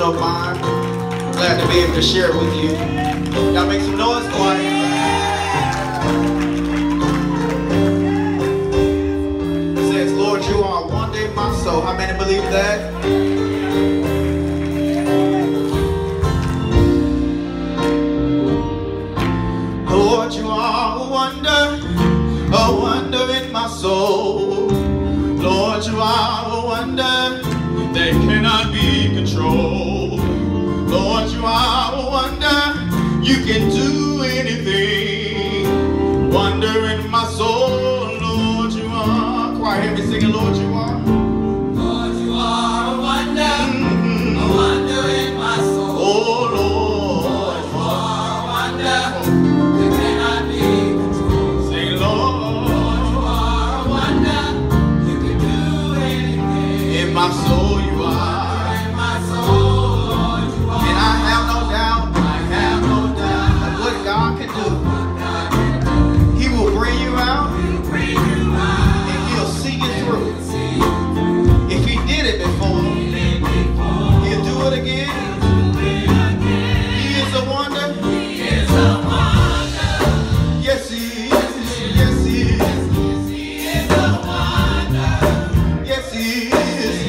of mine. Glad to be able to share it with you. Y'all make some noise, quiet. It says, Lord, you are one day my soul. How many believe that? Lord, you are a wonder, a wonder in my soul. Lord, you are a wonder that cannot be controlled. Lord, you are a wonder, you can do anything. Wonder in my soul, Lord, you are. Choir, hear me singing, Lord, you are.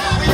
Love